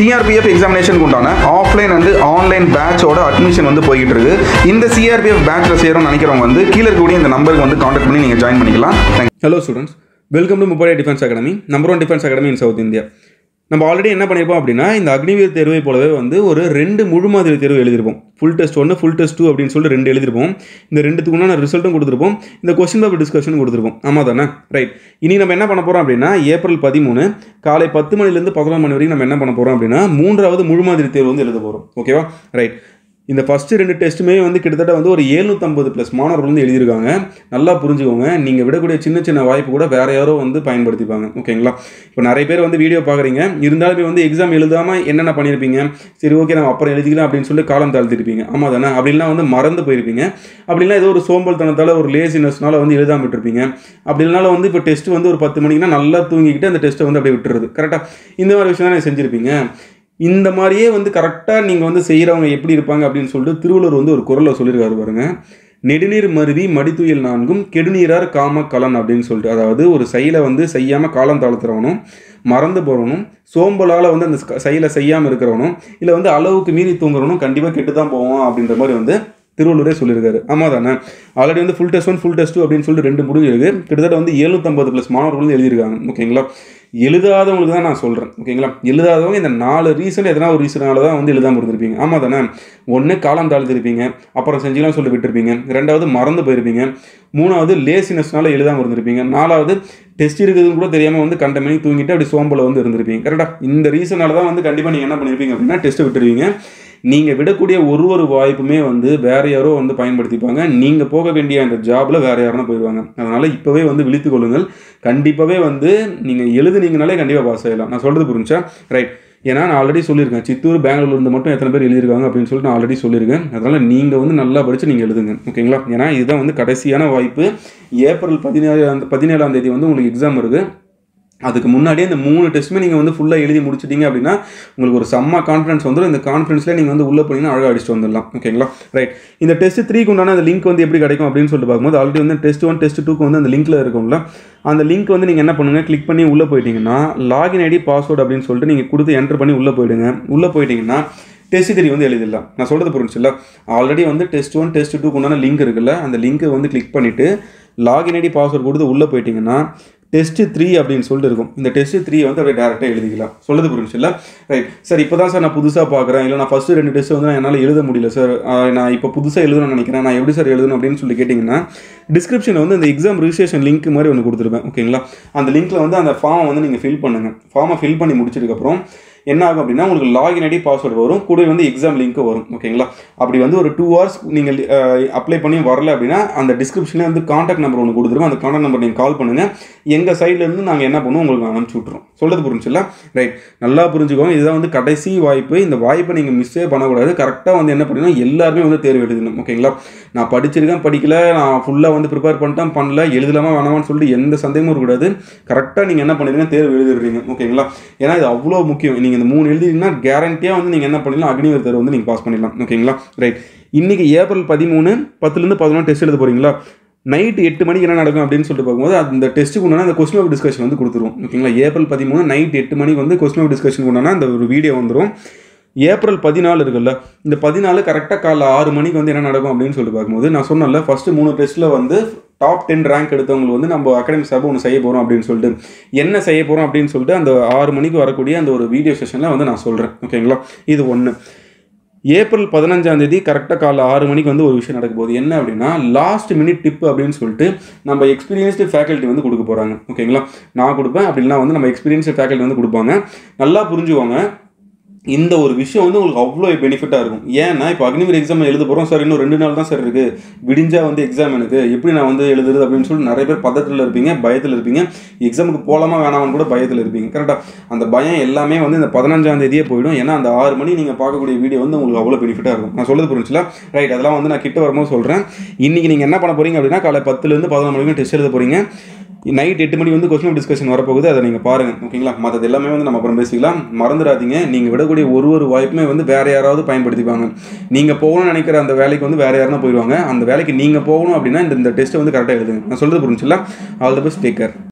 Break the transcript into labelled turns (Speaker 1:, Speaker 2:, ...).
Speaker 1: CRPF எக்ஸாமினேஷனுக்கு உண்டான offline and online பேட்சோட அட்மிஷன் வந்து போய்கிட்டு இருக்கு இந்த சிஆர்பிஎஃப் பேட்சில் சேரும்னு நினைக்கிறவங்க வந்து கீழே இருக்கக்கூடிய இந்த நம்பருக்கு வந்து காண்டாக்ட் பண்ணி நீங்கள் ஜாயின் பண்ணிக்கலாம். Thank
Speaker 2: hello students welcome to Muppadai defence academy number one defence academy in South India நம்ம ஆல்ரெடி என்ன பண்ணியிருப்போம் அப்படின்னா இந்த அக்னிவீர் தேர்வை போலவே வந்து ஒரு ரெண்டு முழு மாதிரி தேர்வு எழுதிருப்போம் ஃபுல் டெஸ்ட் ஒன்று ஃபுல் டெஸ்ட் டூ அப்படின்னு சொல்லிட்டு ரெண்டு எழுதிருப்போம் இந்த ரெண்டுத்துக்கு உண்டான ரிசல்ட்டும் கொடுத்துருப்போம். இந்த கொஸ்டின் பேப்பர் டிஸ்கஷனும் கொடுத்துருப்போம். ஆமாம் தானே? ரைட் இனி நம்ம என்ன பண்ண போகிறோம் அப்படின்னா ஏப்ரல் பதிமூணு காலை பத்து மணிலேருந்து பதினொன்று மணி வரைக்கும் நம்ம என்ன பண்ண போகிறோம் அப்படின்னா மூன்றாவது முழு மாதிரி தேர்வு வந்து எழுத போகிறோம் ஓகேவா ரைட் இந்த ஃபஸ்ட்டு ரெண்டு டெஸ்ட்டுமே வந்து கிட்டத்தட்ட வந்து ஒரு ஏழ்நூற்றம்பது ப்ளஸ் மாணவர்கள் வந்து எழுதியிருக்காங்க. நல்லா புரிஞ்சுக்கோங்க. நீங்கள் விடக்கூடிய சின்ன சின்ன வாய்ப்பு கூட வேறு யாரோ வந்து பயன்படுத்திப்பாங்க. ஓகேங்களா? இப்போ நிறைய பேர் வந்து வீடியோ பார்க்குறீங்க. இருந்தாலுமே வந்து எக்ஸாம் எழுதாமல் என்னென்ன பண்ணியிருப்பீங்க? சரி ஓகே நம்ம அப்புறம் எழுதிக்கலாம் அப்படின்னு சொல்லி காலம் தாழ்த்திருப்பீங்க. ஆமாம் தானே? அப்படின்னா வந்து மறந்து போயிருப்பீங்க. அப்படின்னா ஏதோ ஒரு சோம்பல்தனத்தால் ஒரு லேசினஸ்னால வந்து எழுதாமல் விட்டுருப்பீங்க. அப்படி இல்லைனாலும் வந்து இப்போ டெஸ்ட் வந்து ஒரு பத்து மணிக்குனா நல்லா தூங்கிக்கிட்டு அந்த டெஸ்ட்டை வந்து அப்படியே விட்டுறது. கரெக்டாக இந்த மாதிரி விஷயம் தான் செஞ்சுருப்பீங்க. இந்த மாதிரியே வந்து கரெக்டாக நீங்கள் வந்து செய்கிறவங்க எப்படி இருப்பாங்க அப்படின்னு சொல்லிட்டு திருவள்ளுவர் வந்து ஒரு குரலை சொல்லியிருக்காரு பாருங்க. நெடுநீர் மருவி மடித்துயில் நான்கும் கெடுநீரார் காம கலன் அப்படின்னு சொல்லிட்டு அதாவது ஒரு செயலை வந்து செய்யாமல் காலம் தாழ்த்துறவனும் மறந்து போகிறவனும் சோம்பலால் வந்து அந்த செயலை செய்யாமல் இருக்கிறவனும் இல்லை வந்து அளவுக்கு மீறி தூங்குறவனும் கண்டிப்பாக கெட்டு தான் போவோம் அப்படின்ற மாதிரி வந்து திருவள்ளூரே சொல்லியிருக்காரு. ஆமாம் தானே ஆல்ரெடி வந்து full test one full test two அப்படின்னு சொல்லிட்டு ரெண்டு முடிஞ்சிருக்கு கிட்டத்தட்ட வந்து எழுநூற்றம்பது ப்ளஸ் மாணவர்கள் எழுதியிருக்காங்க. ஓகேங்களா? எழுதாதவங்களுக்கு தான் நான் சொல்கிறேன் ஓகேங்களா? எழுதாதவங்க இந்த நாலு ரீசன் எதனா ஒரு ரீசனால தான் வந்து எழுதாமல் இருந்திருப்பீங்க. ஆமாம் தானே ஒன்று காலம் தாழ்த்திருப்பீங்க அப்புறம் செஞ்சுக்கலாம் சொல்லி விட்டுருப்பீங்க. ரெண்டாவது மறந்து போயிருப்பீங்க. மூணாவது லேசினஸ்னால எழுதாமல் இருந்திருப்பீங்க. நாலாவது டெஸ்ட் இருக்குதுன்னு கூட தெரியாமல் வந்து கண்ட மணி தூங்கிட்டு அப்படி சோம்பல வந்து இருந்திருப்பீங்க. கரெக்டாக இந்த ரீசனால தான் வந்து கண்டிப்பாக நீங்கள் என்ன பண்ணியிருப்பீங்க அப்படின்னா டெஸ்ட்டு விட்டுருவீங்க. நீங்கள் விடக்கூடிய ஒரு ஒரு வாய்ப்புமே வந்து வேற யாரோ வந்து பயன்படுத்திப்பாங்க. நீங்கள் போக வேண்டிய அந்த ஜாபில் வேற யாரும் போயிடுவாங்க. அதனால் இப்போவே வந்து விழித்து கொள்ளுங்கள். கண்டிப்பாகவே வந்து நீங்கள் எழுதுனீங்கனாலே கண்டிப்பாக பாஸ் ஆகிடலாம் நான் சொல்கிறது புரிஞ்சா? ரைட் ஏன்னா நான் ஆல்ரெடி சொல்லியிருக்கேன். சித்தூர் பெங்களூர்லேருந்து மட்டும் எத்தனை பேர் எழுதியிருக்காங்க அப்படின்னு சொல்லிட்டு நான் ஆல்ரெடி சொல்லியிருக்கேன். அதனால் நீங்கள் வந்து நல்லா படித்து நீங்கள் எழுதுங்க. ஓகேங்களா? ஏன்னா இதுதான் வந்து கடைசியான வாய்ப்பு. ஏப்ரல் பதினேழாம் பதினேழாம் தேதி வந்து உங்களுக்கு எக்ஸாம் இருக்குது அதுக்கு முன்னாடியே இந்த மூணு டெஸ்ட்டுமே நீங்கள் வந்து ஃபுல்லாக எழுதி முடிச்சிட்டிங்க அப்படின்னா உங்களுக்கு ஒரு செம்ம கான்ஃபிடன்ஸ் வந்துடும் இந்த கான்ஃபிடன்ஸில் நீங்கள் வந்து உள்ளே போனீங்கன்னா அழகாக அடிச்சுட்டு வந்துடலாம். ஓகேங்களா ரைட் இந்த டெஸ்ட் த்ரீக்கு உண்டான அந்த லிங்க் வந்து எப்படி கிடைக்கும் அப்படின்னு சொல்லிட்டு பார்க்கும்போது ஆல்ரெடி வந்து டெஸ்ட் ஒன் டெஸ்ட் டூக்கு வந்து அந்த லிங்க்கில் இருக்கும்ல. அந்த லிங்க் வந்து நீங்கள் என்ன பண்ணுங்கள் கிளிக் பண்ணி உள்ளே போயிட்டீங்கன்னா லாகின் ஐடி பாஸ்வேர்டு அப்படின்னு சொல்லிட்டு நீங்கள் கொடுத்து என்டர் பண்ணி உள்ளே போயிடுங்க. உள்ளே போயிட்டீங்கன்னா டெஸ்ட் த்ரீ வந்து எழுதிடலாம். நான் சொல்கிறது புரிஞ்சுல ஆல்ரெடி வந்து டெஸ்ட் ஒன் டெஸ்ட் டூக்கு உண்டான லிங்க் இருக்குல்ல அந்த லிங்க்கை வந்து கிளிக் பண்ணிவிட்டு லாகின் ஐடி பாஸ்வேர்டு கொடுத்து உள்ளே போயிட்டீங்கன்னா டெஸ்ட்டு த்ரீ அப்படின்னு சொல்லிட்டு இருக்கும். இந்த டெஸ்ட் த்ரீ வந்து அப்படியே டேரெக்டாக எழுதிக்கலாம். சொல்லுது புரிஞ்சுல ரைட் சார் இப்போ தான் சார் நான் புதுசாக பார்க்குறேன். இல்லை நான் ஃபஸ்ட்டு ரெண்டு டெஸ்ட் வந்து நான் என்னால் எழுத முடியல சார் நான் இப்போ புதுசாக எழுதணும்னு நினைக்கிறேன். நான் எப்படி சார் எழுதணும் அப்படின்னு சொல்லி கேட்டிங்கன்னா டிஸ்கிரிப்ஷனில் வந்து இந்த எக்ஸாம் ரிஜிஸ்ட்ரேஷன் லிங்க் மாதிரி ஒன்று கொடுத்துருப்பேன். ஓகேங்களா அந்த லிங்க்கில் வந்து அந்த ஃபார்மை வந்து நீங்கள் ஃபில் பண்ணுங்கள் ஃபார்மை ஃபில் பண்ணி முடிச்சதுக்கப்புறம் என்ன ஆகும் அப்படின்னா உங்களுக்கு லாகின் ஐடி பாஸ்வேர்டு வரும். கூட வந்து எக்ஸாம் லிங்க்கு வரும். ஓகேங்களா அப்படி வந்து ஒரு டூ ஹவர்ஸ் நீங்கள் அப்ளை பண்ணி வரல அப்படின்னா அந்த டிஸ்கிரிப்ஷனில் வந்து காண்டாக்ட் நம்பர் ஒன்று கொடுத்துருவோம் அந்த காண்டாக்ட் நம்பர் நீங்கள் கால் பண்ணுங்கள் எங்கள் சைட்லேருந்து நாங்கள் என்ன பண்ணுவோம் உங்களுக்கு அனுப்பிச்சி விட்ருவோம் சொல்கிறது புரிஞ்சுல ரைட் நல்லா புரிஞ்சுக்கோங்க. இதுதான் வந்து கடைசி வாய்ப்பு. இந்த வாய்ப்பை நீங்கள் மிஸ்ஸே பண்ணக்கூடாது. கரெக்டாக வந்து என்ன பண்ணணும்? எல்லாருமே வந்து தேர்வு எழுதணும். ஓகேங்களா நான் படிச்சிருக்கேன் படிக்கல. நான் ஃபுல்லாக வந்து ப்ரிப்பேர் பண்ணிட்டேன் பண்ணல. எழுதலாமா வேணாமான்னு சொல்லிட்டு எந்த சந்தேகமும் இருக்கக்கூடாது. கரெக்டாக நீங்கள் என்ன பண்ணிடுங்க தேர்வு எழுதிடுறீங்க. ஓகேங்களா ஏன்னா இது அவ்வளோ முக்கியம். நீங்கள் இந்த மூணு எழுதிங்கன்னா கேரண்டியாக வந்து நீங்கள் என்ன பண்ணிடலாம்? அக்னிவர் தேர்வு வந்து நீங்கள் பாஸ் பண்ணிடலாம். ஓகேங்களா? ரைட் இன்றைக்கி ஏப்ரல் பதிமூணு பத்துலேருந்து பதினொன்று டெஸ்ட் எழுத போகிறீங்களா நைட்டு எட்டு மணிக்கு என்ன நடக்கும் அப்படின்னு சொல்லிட்டு பார்க்கும்போது அந்த டெஸ்ட்டுக்கு உண்டான அந்த கொஸ்டின் டிஸ்கஷன் வந்து கொடுத்துருவோம். ஓகேங்களா? ஏப்ரல் பதிமூணு நைட் எட்டு மணிக்கு வந்து கொஸ்டின் டிஸ்கஷன் உண்டான அந்த ஒரு வீடியோ வந்துடும் ஏப்ரல் பதினாலு இருக்குல்ல இந்த பதினாலு கரெக்டாக காலைல ஆறு மணிக்கு வந்து என்ன நடக்கும் அப்படின்னு சொல்லிட்டு பார்க்கும்போது நான் சொன்னல ஃபஸ்ட்டு மூணு டெஸ்ட்டில் வந்து டாப் டென் ரேங்க் எடுத்தவங்களுக்கு வந்து நம்ம அகாடமி சார்பு ஒன்று செய்ய போகிறோம் அப்படின்னு சொல்லிட்டு என்ன செய்ய போகிறோம் அப்படின்னு சொல்லிட்டு அந்த ஆறு மணிக்கு வரக்கூடிய அந்த ஒரு வீடியோ செஷனில் வந்து நான் சொல்கிறேன் ஓகேங்களா இது ஒன்று ஏப்ரல் பதினஞ்சாம் தேதி கரெக்டாக காலைல ஆறு மணிக்கு வந்து ஒரு விஷயம் நடக்க போகுது. என்ன அப்படின்னா லாஸ்ட் மினிட் டிப் அப்படின்னு சொல்லிட்டு நம்ம எக்ஸ்பீரியன்ஸ்டு ஃபேக்கல்ட்டி வந்து கொடுக்க போகிறாங்க ஓகேங்களா நான் கொடுப்பேன். அப்படின்னா வந்து நம்ம எக்ஸ்பீரியன்ஸ்டு ஃபேக்கல்ட்டி வந்து கொடுப்பாங்க. நல்லா புரிஞ்சுவாங்க இந்த ஒரு விஷயம் வந்து உங்களுக்கு அவ்வளோ பெனிஃபிட்டாக இருக்கும். ஏன்னா இப்போ அக்னிமீர் எக்ஸாம் எழுத போகிறோம் சார் இன்னும் ரெண்டு நாள் தான் சார் இருக்குது விடிஞ்சால் வந்து எக்ஸாம் எனக்கு. எப்படி நான் வந்து எழுதுறது அப்படின்னு சொல்லி நிறைய பேர் பதத்தில் இருப்பீங்க பயத்தில் இருப்பீங்க. எக்ஸாமுக்கு போகலாமா வேணாமான்னு கூட பயத்தில் இருப்பீங்க. கரெக்டாக அந்த பயம் எல்லாமே வந்து இந்த பதினஞ்சாம் தேதியே போயிடும். ஏன்னா அந்த ஆறு மணி நீங்கள் பார்க்கக்கூடிய வீடியோ வந்து உங்களுக்கு அவ்வளோ பெனிஃபிட்டாக இருக்கும். நான் சொல்றது புரிஞ்சுல ரைட் அதெல்லாம் வந்து நான் கிட்ட வரும்போது சொல்கிறேன் இன்றைக்கி நீங்கள் என்ன பண்ண போகிறீங்க அப்படின்னா காலை பத்துலேருந்து பதினொன்று மணிக்கு டெஸ்ட் எழுத போகிறீங்க நைட் எட்டு மணி வந்து கொஸ்டின் டிஸ்கஷன் வரப்போகுது. அதை நீங்கள் பாருங்கள் ஓகேங்களா மற்றது எல்லாமே வந்து நம்ம அப்புறம் பேசிக்கலாம். மறந்துடாதீங்க. நீங்கள் விட விடக்கூடிய ஒரு ஒரு வாய்ப்புமே வந்து வேறு யாராவது பயன்படுத்திப்பாங்க. நீங்கள் போகணும்னு நினைக்கிற அந்த வேலைக்கு வந்து வேறு யாருன்னா போயிடுவாங்க அந்த வேலைக்கு நீங்கள் போகணும் அப்படின்னா இந்த இந்த டெஸ்ட்டை வந்து கரெக்டாக எழுதுங்க. நான் சொல்கிறது புரிஞ்சுல all the best take care